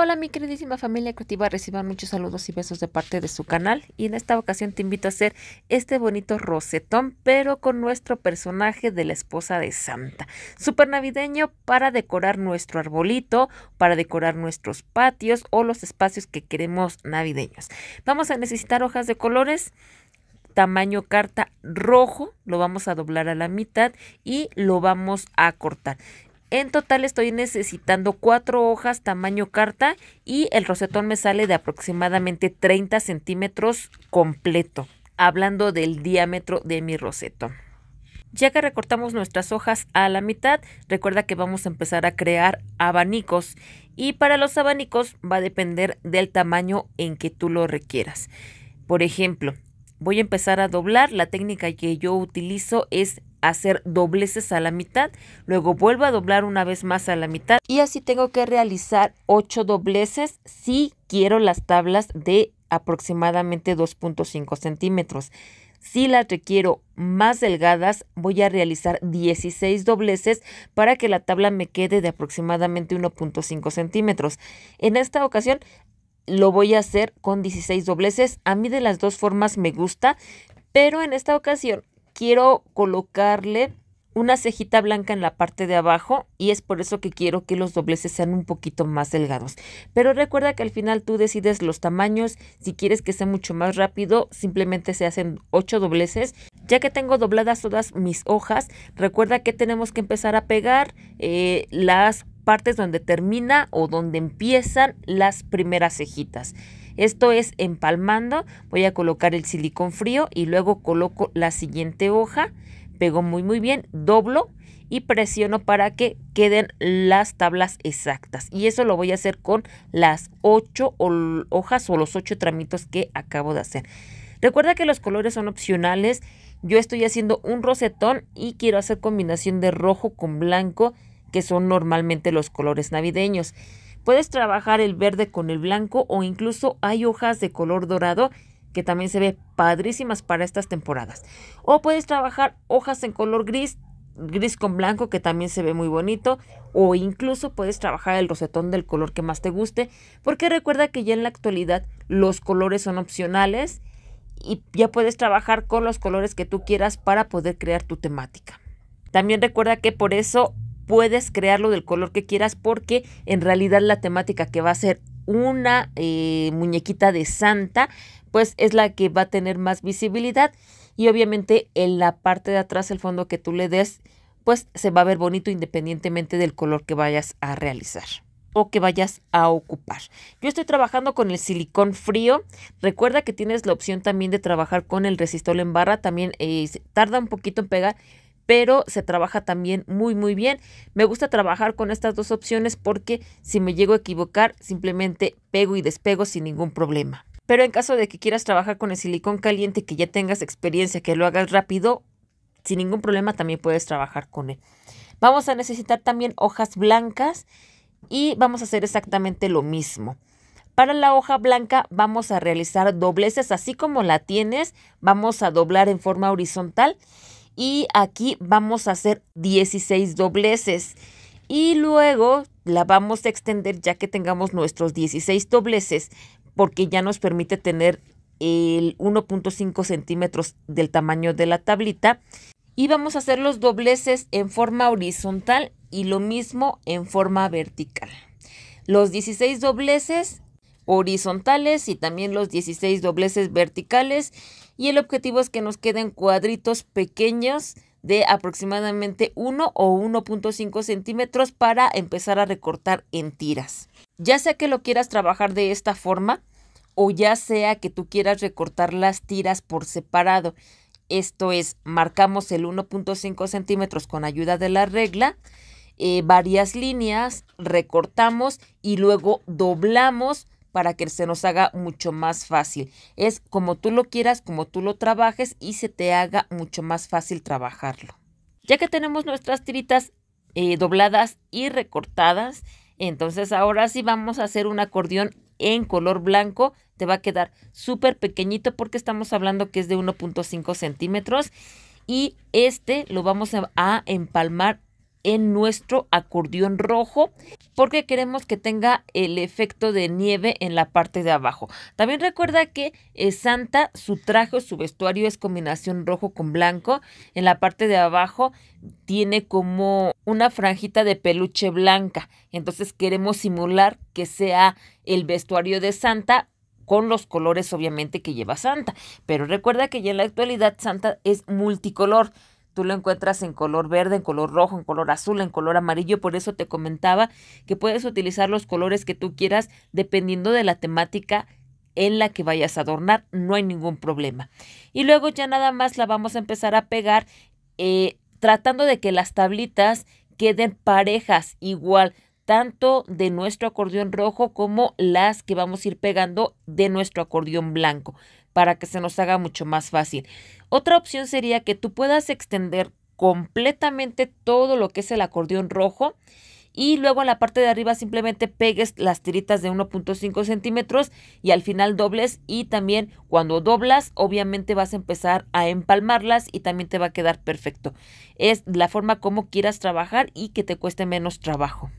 Hola, mi queridísima familia creativa, reciban muchos saludos y besos de parte de su canal y en esta ocasión te invito a hacer este bonito rosetón pero con nuestro personaje de la esposa de Santa. Súper navideño para decorar nuestro arbolito, para decorar nuestros patios o los espacios que queremos navideños. Vamos a necesitar hojas de colores tamaño carta rojo, lo vamos a doblar a la mitad y lo vamos a cortar. En total estoy necesitando cuatro hojas tamaño carta y el rosetón me sale de aproximadamente 30 centímetros completo, hablando del diámetro de mi rosetón. Ya que recortamos nuestras hojas a la mitad, recuerda que vamos a empezar a crear abanicos y para los abanicos va a depender del tamaño en que tú lo requieras. Por ejemplo, voy a empezar a doblar. La técnica que yo utilizo es hacer dobleces a la mitad, luego vuelvo a doblar una vez más a la mitad y así tengo que realizar 8 dobleces si quiero las tablas de aproximadamente 2.5 centímetros. Si las requiero más delgadas, voy a realizar 16 dobleces para que la tabla me quede de aproximadamente 1.5 centímetros. En esta ocasión lo voy a hacer con 16 dobleces. A mí de las dos formas me gusta, pero en esta ocasión quiero colocarle una cejita blanca en la parte de abajo y es por eso que quiero que los dobleces sean un poquito más delgados. Pero recuerda que al final tú decides los tamaños, si quieres que sea mucho más rápido, simplemente se hacen 8 dobleces. Ya que tengo dobladas todas mis hojas, recuerda que tenemos que empezar a pegar eh, las partes donde termina o donde empiezan las primeras cejitas. Esto es empalmando, voy a colocar el silicón frío y luego coloco la siguiente hoja, pego muy muy bien, doblo y presiono para que queden las tablas exactas. Y eso lo voy a hacer con las ocho hojas o los ocho tramitos que acabo de hacer. Recuerda que los colores son opcionales. Yo estoy haciendo un rosetón y quiero hacer combinación de rojo con blanco, que son normalmente los colores navideños. Puedes trabajar el verde con el blanco o incluso hay hojas de color dorado que también se ve padrísimas para estas temporadas. O puedes trabajar hojas en color gris, gris con blanco que también se ve muy bonito. O incluso puedes trabajar el rosetón del color que más te guste. Porque recuerda que ya en la actualidad los colores son opcionales y ya puedes trabajar con los colores que tú quieras para poder crear tu temática. También recuerda que por eso puedes crearlo del color que quieras porque en realidad la temática que va a ser una eh, muñequita de Santa, pues es la que va a tener más visibilidad y obviamente en la parte de atrás, el fondo que tú le des, pues se va a ver bonito independientemente del color que vayas a realizar o que vayas a ocupar. Yo estoy trabajando con el silicón frío. Recuerda que tienes la opción también de trabajar con el resistol en barra. También eh, tarda un poquito en pegar, pero se trabaja también muy muy bien. Me gusta trabajar con estas dos opciones porque si me llego a equivocar simplemente pego y despego sin ningún problema. Pero en caso de que quieras trabajar con el silicón caliente, que ya tengas experiencia, que lo hagas rápido, sin ningún problema también puedes trabajar con él. Vamos a necesitar también hojas blancas y vamos a hacer exactamente lo mismo. Para la hoja blanca vamos a realizar dobleces así como la tienes, vamos a doblar en forma horizontal y aquí vamos a hacer 16 dobleces y luego la vamos a extender ya que tengamos nuestros 16 dobleces porque ya nos permite tener el 1.5 centímetros del tamaño de la tablita y vamos a hacer los dobleces en forma horizontal y lo mismo en forma vertical. Los 16 dobleces horizontales y también los 16 dobleces verticales y el objetivo es que nos queden cuadritos pequeños de aproximadamente 1 o 1.5 centímetros para empezar a recortar en tiras. Ya sea que lo quieras trabajar de esta forma o ya sea que tú quieras recortar las tiras por separado. Esto es, marcamos el 1.5 centímetros con ayuda de la regla, eh, varias líneas, recortamos y luego doblamos para que se nos haga mucho más fácil. Es como tú lo quieras, como tú lo trabajes y se te haga mucho más fácil trabajarlo. Ya que tenemos nuestras tiritas eh, dobladas y recortadas, entonces ahora sí vamos a hacer un acordeón en color blanco. Te va a quedar súper pequeñito porque estamos hablando que es de 1.5 centímetros. Y este lo vamos a empalmar en nuestro acordeón rojo porque queremos que tenga el efecto de nieve en la parte de abajo. También recuerda que eh, Santa, su traje o su vestuario es combinación rojo con blanco. En la parte de abajo tiene como una franjita de peluche blanca. Entonces queremos simular que sea el vestuario de Santa con los colores obviamente que lleva Santa. Pero recuerda que ya en la actualidad Santa es multicolor. Tú lo encuentras en color verde, en color rojo, en color azul, en color amarillo. Por eso te comentaba que puedes utilizar los colores que tú quieras dependiendo de la temática en la que vayas a adornar. No hay ningún problema. Y luego ya nada más la vamos a empezar a pegar eh, tratando de que las tablitas queden parejas igual tanto de nuestro acordeón rojo como las que vamos a ir pegando de nuestro acordeón blanco para que se nos haga mucho más fácil. Otra opción sería que tú puedas extender completamente todo lo que es el acordeón rojo y luego en la parte de arriba simplemente pegues las tiritas de 1.5 centímetros y al final dobles y también cuando doblas obviamente vas a empezar a empalmarlas y también te va a quedar perfecto. Es la forma como quieras trabajar y que te cueste menos trabajo.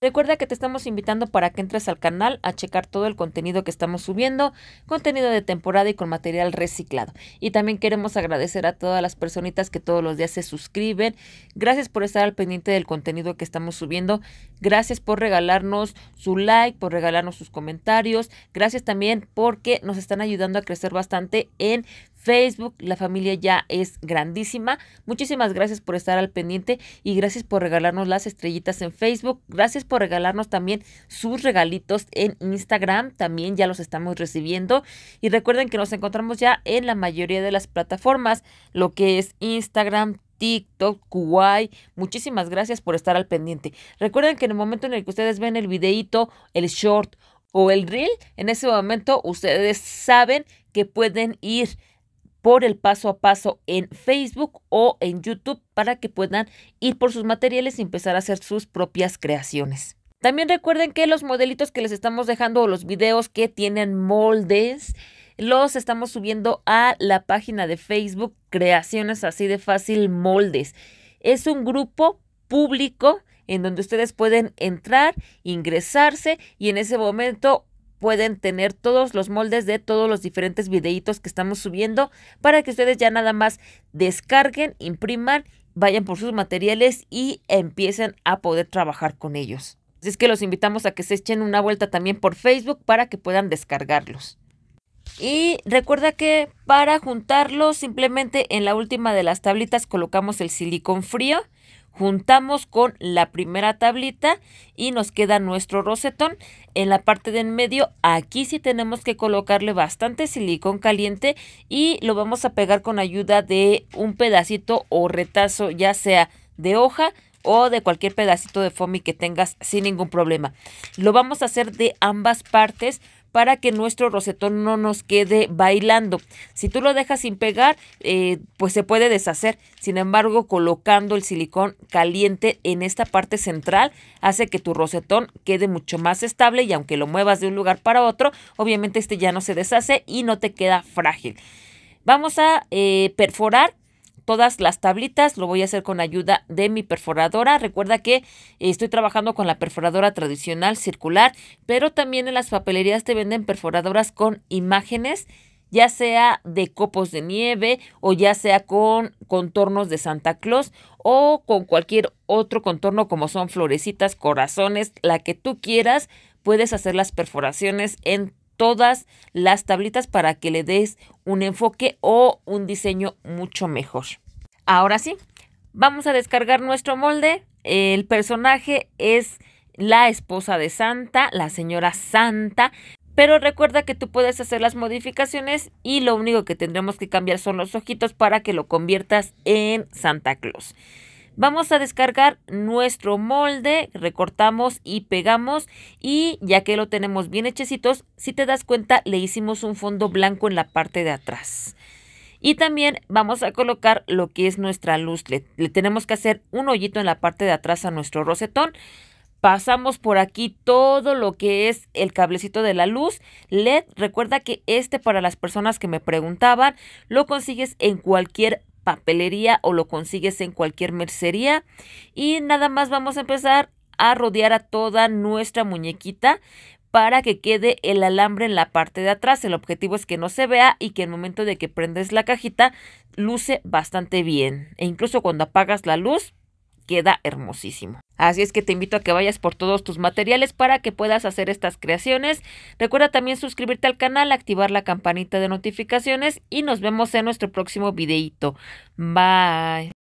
Recuerda que te estamos invitando para que entres al canal a checar todo el contenido que estamos subiendo, contenido de temporada y con material reciclado. Y también queremos agradecer a todas las personitas que todos los días se suscriben. Gracias por estar al pendiente del contenido que estamos subiendo. Gracias por regalarnos su like, por regalarnos sus comentarios. Gracias también porque nos están ayudando a crecer bastante en Facebook. La familia ya es grandísima. Muchísimas gracias por estar al pendiente y gracias por regalarnos las estrellitas en Facebook. Gracias por regalarnos también sus regalitos en Instagram. También ya los estamos recibiendo. Y recuerden que nos encontramos ya en la mayoría de las plataformas, lo que es Instagram, TikTok, Kuwait. Muchísimas gracias por estar al pendiente. Recuerden que en el momento en el que ustedes ven el videito, el short o el reel, en ese momento ustedes saben que pueden ir por el paso a paso en Facebook o en YouTube para que puedan ir por sus materiales y empezar a hacer sus propias creaciones. También recuerden que los modelitos que les estamos dejando o los videos que tienen moldes los estamos subiendo a la página de Facebook Creaciones así de fácil moldes. Es un grupo público en donde ustedes pueden entrar, ingresarse y en ese momento pueden tener todos los moldes de todos los diferentes videitos que estamos subiendo para que ustedes ya nada más descarguen, impriman, vayan por sus materiales y empiecen a poder trabajar con ellos. Así es que los invitamos a que se echen una vuelta también por Facebook para que puedan descargarlos. Y recuerda que para juntarlos simplemente en la última de las tablitas colocamos el silicón frío juntamos con la primera tablita y nos queda nuestro rosetón. En la parte de en medio, aquí sí tenemos que colocarle bastante silicón caliente y lo vamos a pegar con ayuda de un pedacito o retazo, ya sea de hoja o de cualquier pedacito de foamy que tengas sin ningún problema. Lo vamos a hacer de ambas partes para que nuestro rosetón no nos quede bailando. Si tú lo dejas sin pegar, eh, pues se puede deshacer. Sin embargo, colocando el silicón caliente en esta parte central hace que tu rosetón quede mucho más estable y aunque lo muevas de un lugar para otro, obviamente este ya no se deshace y no te queda frágil. Vamos a eh, perforar todas las tablitas. Lo voy a hacer con ayuda de mi perforadora. Recuerda que estoy trabajando con la perforadora tradicional circular, pero también en las papelerías te venden perforadoras con imágenes ya sea de copos de nieve o ya sea con contornos de Santa Claus o con cualquier otro contorno como son florecitas, corazones, la que tú quieras, puedes hacer las perforaciones en todas las tablitas para que le des un enfoque o un diseño mucho mejor. Ahora sí, vamos a descargar nuestro molde. El personaje es la esposa de Santa, la señora Santa. Pero recuerda que tú puedes hacer las modificaciones y lo único que tendremos que cambiar son los ojitos para que lo conviertas en Santa Claus. Vamos a descargar nuestro molde, recortamos y pegamos y ya que lo tenemos bien hechecitos, si te das cuenta le hicimos un fondo blanco en la parte de atrás. Y también vamos a colocar lo que es nuestra luz Le tenemos que hacer un hoyito en la parte de atrás a nuestro rosetón. Pasamos por aquí todo lo que es el cablecito de la luz LED. Recuerda que este para las personas que me preguntaban lo consigues en cualquier papelería o lo consigues en cualquier mercería. Y nada más vamos a empezar a rodear a toda nuestra muñequita para que quede el alambre en la parte de atrás. El objetivo es que no se vea y que el momento de que prendes la cajita luce bastante bien. E incluso cuando apagas la luz queda hermosísimo. Así es que te invito a que vayas por todos tus materiales para que puedas hacer estas creaciones. Recuerda también suscribirte al canal, activar la campanita de notificaciones y nos vemos en nuestro próximo videito. Bye.